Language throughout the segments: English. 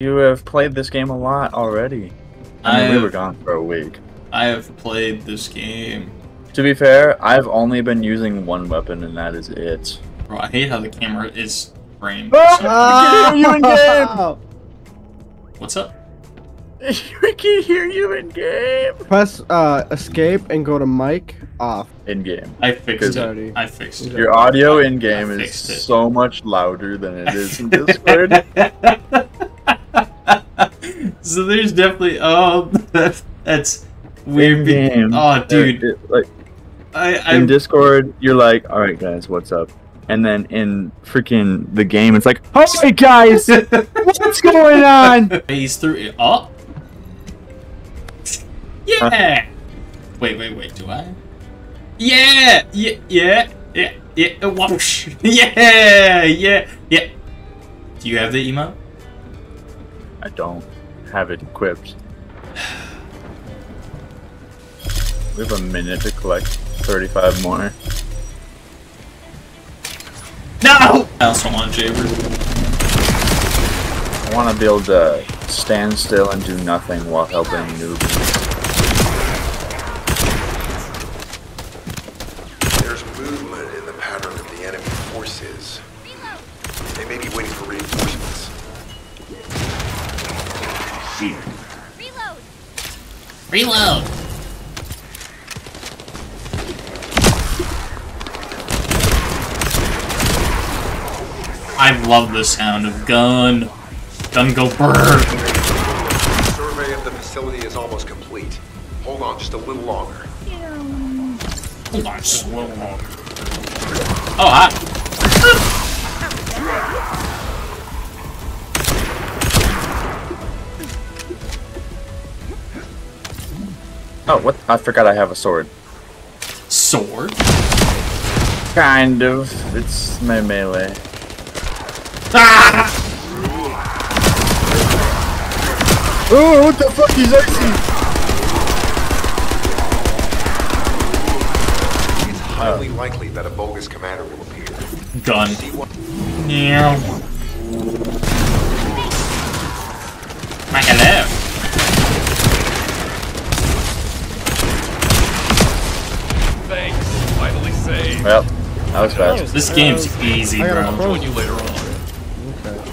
You have played this game a lot already. I mean, I we were gone for a week. I have played this game. To be fair, I've only been using one weapon, and that is it. Bro, I hate how the camera is framed. Ah! So- You in game! What's up? we can hear you in game. Press uh, escape and go to mic off. In game. I fixed it. Already. I fixed it. Your audio in game is it. so much louder than it is in Discord. so there's definitely oh that's that's weird. game. Oh, dude, It- it- like I in I Discord, you're like, "All right, guys, what's up?" And then in freaking the game, it's like, "Hey guys, what's going on?" He's through it. Oh, yeah. Wait, wait, wait. Do I? Yeah, yeah, yeah, yeah, yeah. Whoosh. Yeah, yeah, yeah. Do you have the emote? I don't have it equipped. We have a minute to collect 35 more. No. I also want Jayber. I want to be able to stand still and do nothing while helping newbies. There's movement in the pattern of the enemy forces. They may be waiting for reinforcements. Reload! I love the sound of gun. Gun go brrr. Survey of the facility is almost complete. Hold on just a little longer. Hold on, just a little longer. Oh, hi. Oh, what? I forgot I have a sword. Sword? Kind of. It's my melee. Ah! Oh, what the fuck? He's icy! It's highly likely that a Vulgus commander will appear. Gun. See Finally saved. Well, that was fast. This game's easy, bro. I'll a bro. Join you later on. Okay.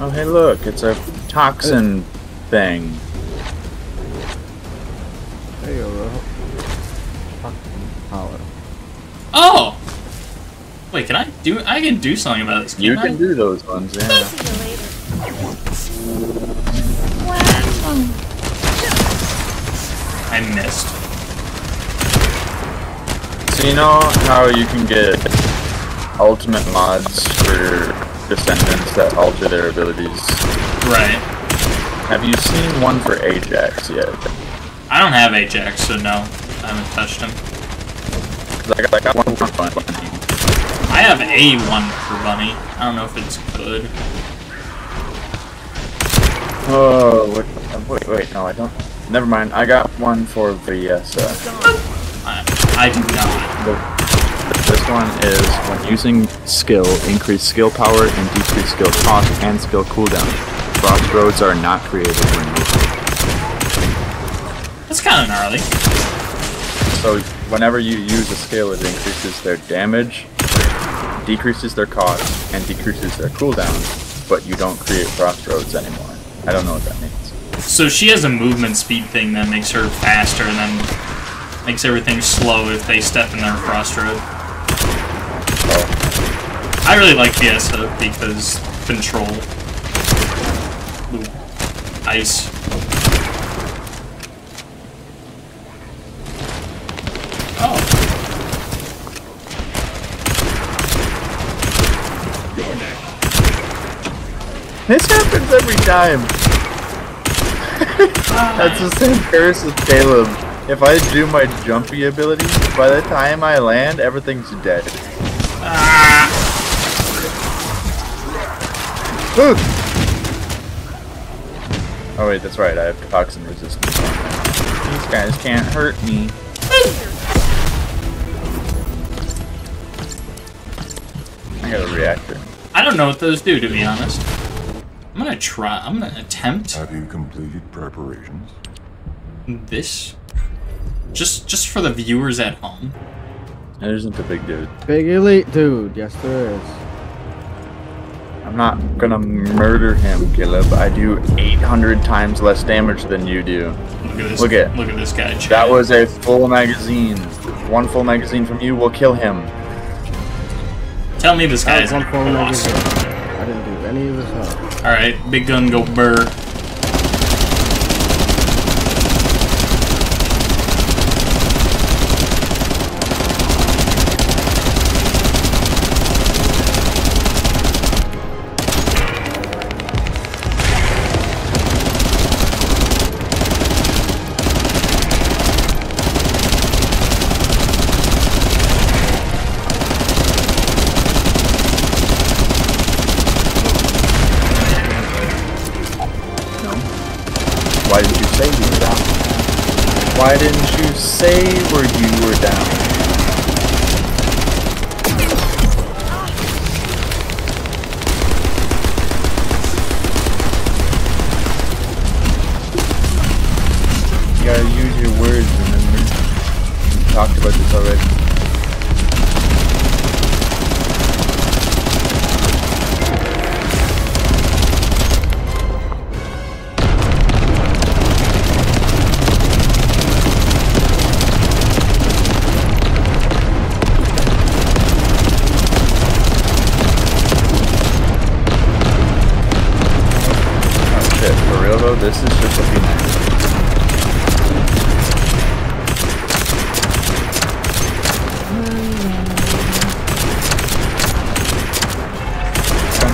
Oh, hey, look, it's a toxin thing. There you go, bro. Power. Oh! Wait, can I do? I can do something about this. You can't I? can do those ones, yeah. See you later. I missed. So you know how you can get ultimate mods for descendants that alter their abilities? Right. Have you seen one for Ajax yet? I don't have Ajax, so no. I haven't touched him. I got, I got one for Bunny. I have A1 for Bunny. I don't know if it's good. Oh, uh, wait, wait, no, I don't. Never mind. I got one for Viessa. I, do not. This one is when using skill, increase skill power and decrease skill cost and skill cooldown. Crossroads are not created when using. That's kind of gnarly. So whenever you use a skill, it increases their damage, decreases their cost, and decreases their cooldown, but you don't create crossroads anymore. I don't know what that means. So she has a movement speed thing that makes her faster then makes everything slow if they step in their crossroad. I really like Viessa because control. Ooh. Ice. Oh. this happens every time. That's the same curse with Caleb. If I do my jumpy ability, by the time I land, everything's dead. Ah. Ooh. Oh wait, that's right. I have toxin resistance. These guys can't hurt me. I got a reactor. I don't know what those do, to be honest. I'm gonna try. I'm gonna attempt Have you completed preparations? this. Just, just for the viewers at home. It isn't a big dude. Big elite dude. Yes, there is. I'm not gonna murder him, Caleb. I do 800 times less damage than you do. Look at this. Look at- Look at this guy. That was a full magazine. One full magazine from you will kill him. Tell me this guy That is was one full awesome. magazine. I didn't do any of this up. All right, big gun go burr. Why didn't you say where you were down? You gotta use your words, remember? We talked about just nice.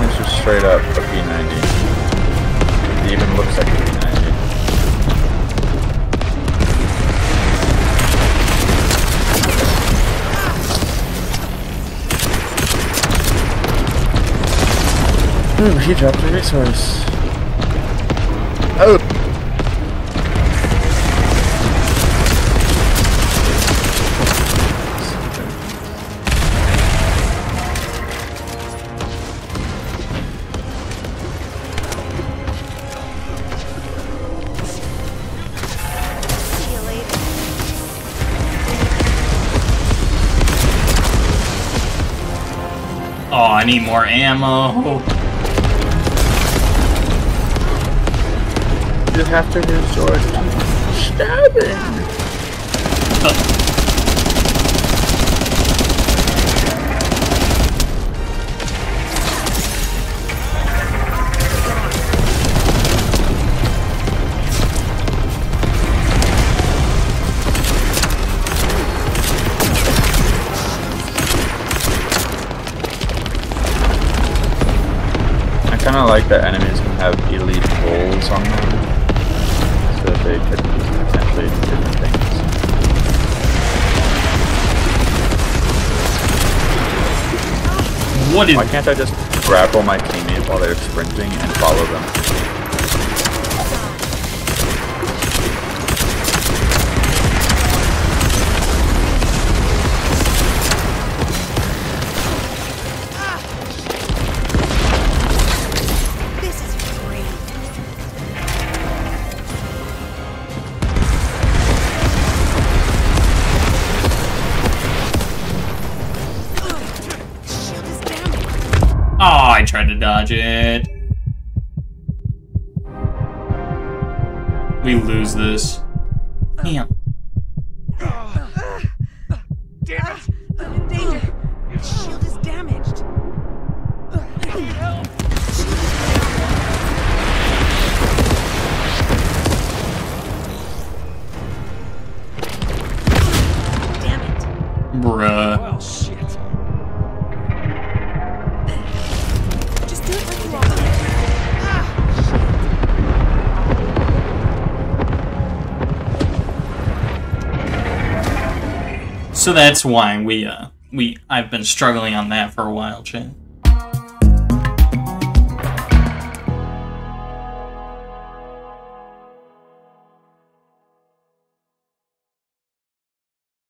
Is just straight up a P90. It even looks like a P90. Ooh, he dropped a resource. Oh! I need more ammo. You have to resort to stabbing. I What is? Why can't I just grapple my teammate while they're sprinting and follow them? Oh, I tried to dodge it. We lose this. Damn. Damn it! So that's why we uh we I've been struggling on that for a while, Chan.